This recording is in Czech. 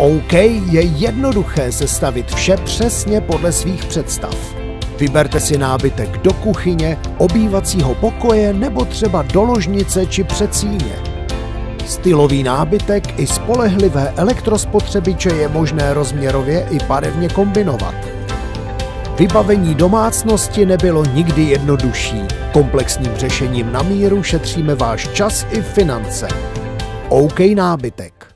OK je jednoduché sestavit vše přesně podle svých představ. Vyberte si nábytek do kuchyně, obývacího pokoje nebo třeba do ložnice či předsíně. Stylový nábytek i spolehlivé elektrospotřebiče je možné rozměrově i barevně kombinovat. Vybavení domácnosti nebylo nikdy jednodušší. Komplexním řešením na míru šetříme váš čas i finance. OK nábytek.